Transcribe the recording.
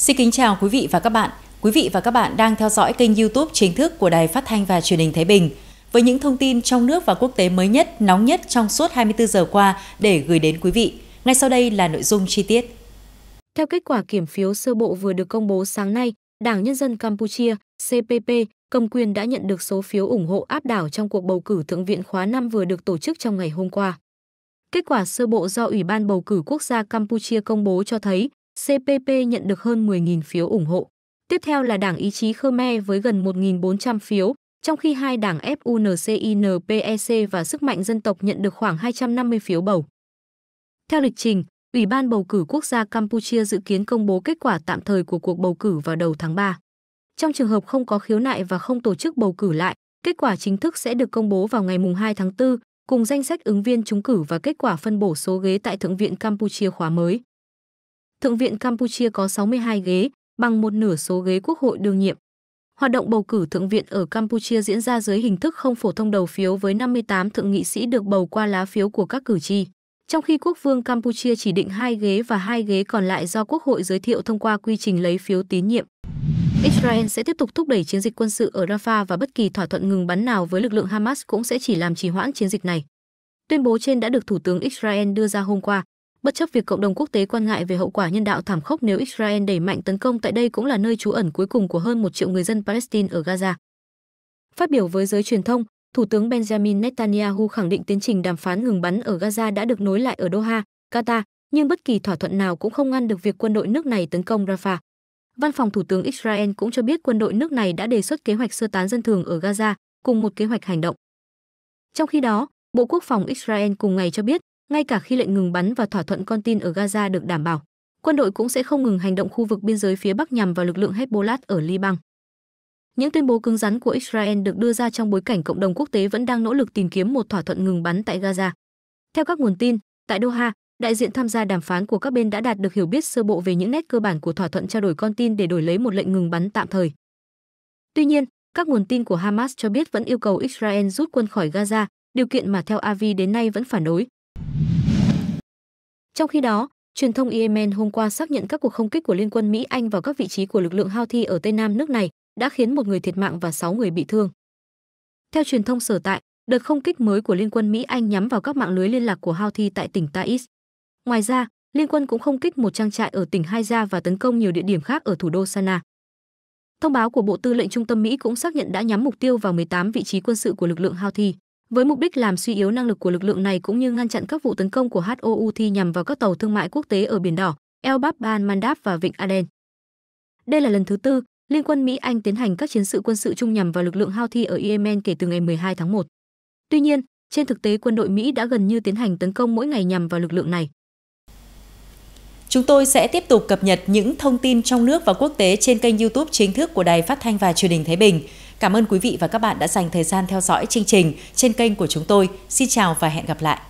Xin kính chào quý vị và các bạn. Quý vị và các bạn đang theo dõi kênh YouTube chính thức của Đài Phát thanh và Truyền hình Thái Bình với những thông tin trong nước và quốc tế mới nhất, nóng nhất trong suốt 24 giờ qua để gửi đến quý vị. Ngay sau đây là nội dung chi tiết. Theo kết quả kiểm phiếu sơ bộ vừa được công bố sáng nay, Đảng Nhân dân Campuchia CPP cầm quyền đã nhận được số phiếu ủng hộ áp đảo trong cuộc bầu cử Thượng viện khóa 5 vừa được tổ chức trong ngày hôm qua. Kết quả sơ bộ do Ủy ban bầu cử quốc gia Campuchia công bố cho thấy CPP nhận được hơn 10.000 phiếu ủng hộ. Tiếp theo là Đảng Ý chí Khmer với gần 1.400 phiếu, trong khi hai đảng FUNCINPEC và Sức mạnh dân tộc nhận được khoảng 250 phiếu bầu. Theo lịch trình, Ủy ban bầu cử quốc gia Campuchia dự kiến công bố kết quả tạm thời của cuộc bầu cử vào đầu tháng 3. Trong trường hợp không có khiếu nại và không tổ chức bầu cử lại, kết quả chính thức sẽ được công bố vào ngày 2 tháng 4, cùng danh sách ứng viên trúng cử và kết quả phân bổ số ghế tại Thượng viện Campuchia khóa mới. Thượng viện Campuchia có 62 ghế, bằng một nửa số ghế quốc hội đương nhiệm. Hoạt động bầu cử thượng viện ở Campuchia diễn ra dưới hình thức không phổ thông đầu phiếu với 58 thượng nghị sĩ được bầu qua lá phiếu của các cử tri. Trong khi quốc vương Campuchia chỉ định hai ghế và hai ghế còn lại do quốc hội giới thiệu thông qua quy trình lấy phiếu tín nhiệm. Israel sẽ tiếp tục thúc đẩy chiến dịch quân sự ở Rafah và bất kỳ thỏa thuận ngừng bắn nào với lực lượng Hamas cũng sẽ chỉ làm trì hoãn chiến dịch này. Tuyên bố trên đã được Thủ tướng Israel đưa ra hôm qua, bất chấp việc cộng đồng quốc tế quan ngại về hậu quả nhân đạo thảm khốc nếu Israel đẩy mạnh tấn công tại đây cũng là nơi trú ẩn cuối cùng của hơn một triệu người dân Palestine ở Gaza. Phát biểu với giới truyền thông, Thủ tướng Benjamin Netanyahu khẳng định tiến trình đàm phán ngừng bắn ở Gaza đã được nối lại ở Doha, Qatar, nhưng bất kỳ thỏa thuận nào cũng không ngăn được việc quân đội nước này tấn công Rafah. Văn phòng Thủ tướng Israel cũng cho biết quân đội nước này đã đề xuất kế hoạch sơ tán dân thường ở Gaza cùng một kế hoạch hành động. Trong khi đó, Bộ Quốc phòng Israel cùng ngày cho biết ngay cả khi lệnh ngừng bắn và thỏa thuận con tin ở Gaza được đảm bảo, quân đội cũng sẽ không ngừng hành động khu vực biên giới phía Bắc nhằm vào lực lượng Hezbollah ở Liban. Những tuyên bố cứng rắn của Israel được đưa ra trong bối cảnh cộng đồng quốc tế vẫn đang nỗ lực tìm kiếm một thỏa thuận ngừng bắn tại Gaza. Theo các nguồn tin, tại Doha, đại diện tham gia đàm phán của các bên đã đạt được hiểu biết sơ bộ về những nét cơ bản của thỏa thuận trao đổi con tin để đổi lấy một lệnh ngừng bắn tạm thời. Tuy nhiên, các nguồn tin của Hamas cho biết vẫn yêu cầu Israel rút quân khỏi Gaza, điều kiện mà theo Avi đến nay vẫn phản đối. Trong khi đó, truyền thông Yemen hôm qua xác nhận các cuộc không kích của Liên quân Mỹ Anh vào các vị trí của lực lượng Houthi ở Tây Nam nước này đã khiến một người thiệt mạng và 6 người bị thương. Theo truyền thông sở tại, đợt không kích mới của Liên quân Mỹ Anh nhắm vào các mạng lưới liên lạc của Houthi tại tỉnh Taiz. Ngoài ra, Liên quân cũng không kích một trang trại ở tỉnh Haifa và tấn công nhiều địa điểm khác ở thủ đô Sana. Thông báo của Bộ Tư lệnh Trung tâm Mỹ cũng xác nhận đã nhắm mục tiêu vào 18 vị trí quân sự của lực lượng Houthi với mục đích làm suy yếu năng lực của lực lượng này cũng như ngăn chặn các vụ tấn công của HOUT nhằm vào các tàu thương mại quốc tế ở Biển Đỏ, El Bab Ban Mandab và Vịnh Aden. Đây là lần thứ tư Liên quân Mỹ-Anh tiến hành các chiến sự quân sự chung nhằm vào lực lượng Houthi ở Yemen kể từ ngày 12 tháng 1. Tuy nhiên, trên thực tế quân đội Mỹ đã gần như tiến hành tấn công mỗi ngày nhằm vào lực lượng này. Chúng tôi sẽ tiếp tục cập nhật những thông tin trong nước và quốc tế trên kênh YouTube chính thức của Đài Phát thanh và Truyền hình Thái Bình. Cảm ơn quý vị và các bạn đã dành thời gian theo dõi chương trình trên kênh của chúng tôi. Xin chào và hẹn gặp lại.